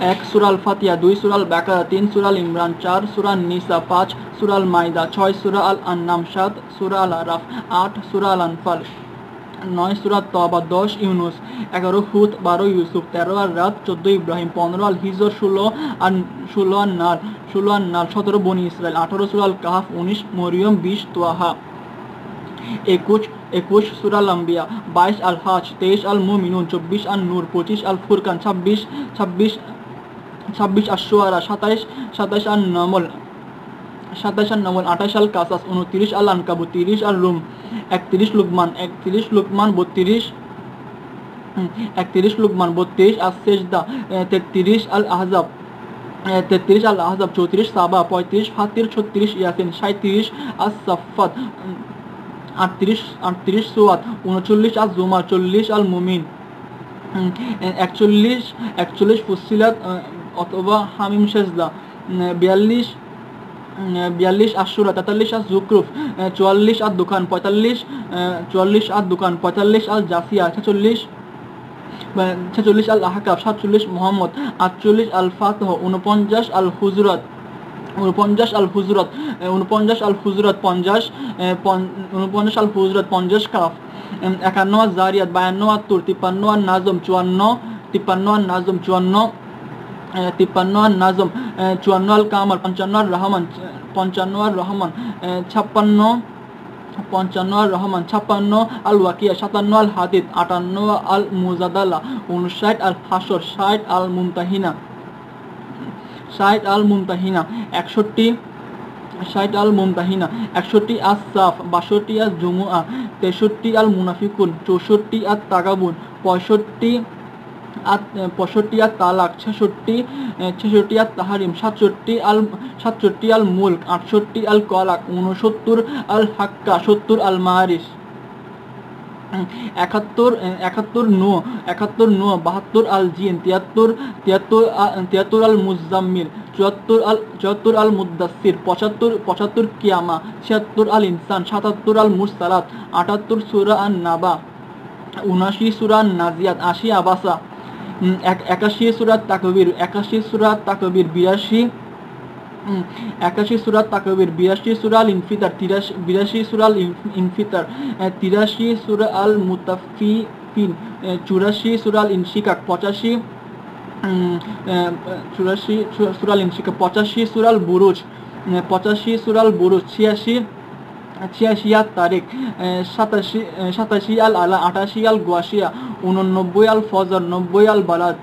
এক সুরাল ফাতিয়া, দুই সুরাল বাকারা, তিন সুরাল ইমরান, চার সুরাল নিসা, পাঁচ সুরাল মাইদা, ছয় সুরা আল আন্নাম সাত সুরা আল আরাফ, আট সুরা আনফাল, নয় সুরাত তবা দশ ইউনুস, এগারো হুত, বারো ইউসুফ, তেরো আর রাত, চোদ্দ ইব্রাহিম, পনেরো আল হিজর, ষোলো আর ষোলো আর নাল, ষোলো আর নাল, সতেরো বনি ইসরায়েল, আঠারো সুরাল কাহাফ, উনিশ মরিয়ম, বিশ তোয়াহা, একুশ একুশ সুরাল আম্বিয়া, বাইশ আল হাজ, তেইশ আল মুমিনুন, চব্বিশ আল নূর, পঁচিশ আল ফুরকান, ছাব্বিশ ছাব্বিশ ছাব্বিশ আর সাতাইশ সাতাইশ আর নমল, সাতাইশ আর নমল, আঠাইশ আল কাসাস, উনত্রিশ আল আনকাবু, তিরিশ আর রুম, একত্রিশ লুকমান একত্রিশ লুকমান, বত্রিশ একত্রিশ লুকমান, বত্রিশ আর সেজদা তেত্রিশ আল আহজাব তেত্রিশ আল আহজাব, চৌত্রিশ সাবা, পঁয়ত্রিশ ফাতির, ছত্রিশ ইয়াসিন সাঁত্রিশ আর সাফাত আটত্রিশ আটত্রিশ সোয়াত, উনচল্লিশ আল জুমা, চল্লিশ আল মুমিন একচল্লিশ একচল্লিশ ফুসিলাত অথবা হামিম সেজদা বিয়াল্লিশ বিয়াল্লিশ আশুরা তেতাল্লিশ আর জুকরুফ চুয়াল্লিশ আর দোকান পঁয়তাল্লিশ চুয়াল্লিশ আর দোকান পঁয়তাল্লিশ আল জাসিয়া ছেচল্লিশ ছেচল্লিশ আল আহকাব সাতচল্লিশ মোহাম্মদ, আটচল্লিশ আল ফাতহ উনপঞ্চাশ আল হুজরত উনপঞ্চাশ আল হুজরত উনপঞ্চাশ আল হুজরত পঞ্চাশ উনপঞ্চাশ আল হুজরত পঞ্চাশ কাফ একান্ন আর জারিয়াত, বায়ান্ন আর তুর, তিপ্পান্ন আর নাজম, চুয়ান্ন, তিপ্পান্ন আর নাজম, চুয়ান্ন তিপ্পান্ন নাজম চুয়ান্ন আল কামাল পঞ্চান্ন রহমান পঞ্চান্ন রহমান ছাপ্পান্ন পঞ্চান্ন আল রহমান, ছাপ্পান্ন আল ওয়াকিয়া সাতান্ন আল হাদিদ আটান্ন আল মুজাদালা উনষাট আল হাসর, ষাট আল মুমতাহিনা, ষাট আল মুমতাহিনা, একষট্টি, ষাট আল মুমতাহিনা, একষট্টি আস সাফ, বাষট্টি আল জুমুয়া তেষট্টি আল মুনাফিকুন, চৌষট্টি আর তাগাবুন, পঁয়ষট্টি আর পঁয়ষট্টি আর তালাক, ছেষট্টি ছেষট্টি আর তাহারিম, সাতষট্টি আল সাতষট্টি আল মুল্ক, আটষট্টি আল কলাক উনসত্তর আল হাক্কা, সত্তর আল মারিস একাত্তর একাত্তর নো একাত্তর নো, বাহাত্তর আল জিন, তিয়াত্তর তিয়াত্তর তিয়াত্তর আল মুজাম্মিল, চুয়াত্তর আল চুয়াত্তর আল মুদাসির পঁচাত্তর পঁচাত্তর কিয়ামা, ছিয়াত্তর আল ইনসান, সাতাত্তর আল মুসালাত আটাত্তর সুরা আন নাবা উনাশি সুরা নাজিয়াত আশি আবাসা। একাশি সুরাত তাকবির, একাশি সুরাত তাকবির বিরাশি একাশি সুরাত তাকবির বিরাশি সুরাল ইনফিতার, তিরাশি বিরাশি সুরাল ইনফিতার তিরাশি সুরা আল মুতাফিফিন চুরাশি সুরাল ইনশিকাক, পঁচাশি চুরাশি সুরাল ইনশিকাক, পঁচাশি সুরাল বুরুজ পঁচাশি সুরাল বুরুজ, ছিয়াশি ছিয়াশি আল তারিখ সাতাশি সাতাশি আল আলা, আটাশি আল গোয়াশিয়া উননব্বই আল ফজর, নব্বই আল বালাদ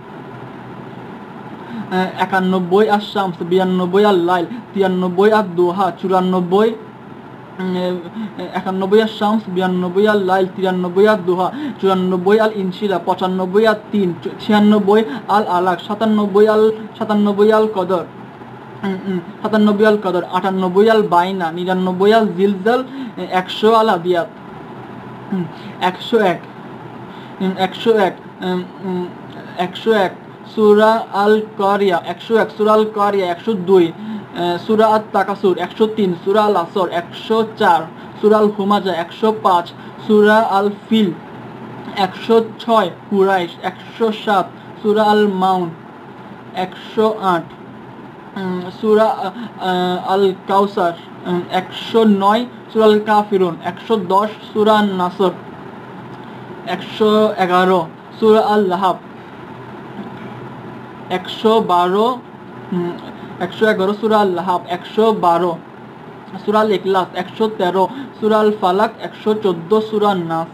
একানব্বই আর শামস বিরানব্বই আর লাইল, তিরানব্বই আর দোহা, চুরানব্বই একানব্বই আর শামস বিরানব্বই আর লাইল, তিরানব্বই আর দোহা, চুরানব্বই আল ইনশিলা, পঁচানব্বই আর তিন ছিয়ানব্বই আল আলাক সাতানব্বই আল সাতানব্বই আল কদর সাতানব্বই আল কদর, আটানব্বই আল বাইনা, নিরানব্বই আল জিলজাল একশো আল আদিয়াত একশো এক। একশো এক একশো এক, সুরা আল কারিয়া একশো এক, সুরা আল কারিয়া একশো দুই সুরা আল তাকাসুর একশো তিন, সুরা আল আসর একশো চার, সুরা আল হুমাজা একশো পাঁচ, সুরা আল ফিল একশো ছয়, কুরাইশ একশো সাত, সুরা আল মাউন একশো আট সুরা আল কাউসার একশো নয়, সুরা আল কাফিরুন একশো দশ, সুরা নাসর একশো এগারো, সুর আল লাহাব একশো বারো একশো এগারো সুরাল লাহাব একশো বারো সুরাল ইকলাস একশো তেরো সুরাল ফালাক একশো চোদ্দ সুরাল নাস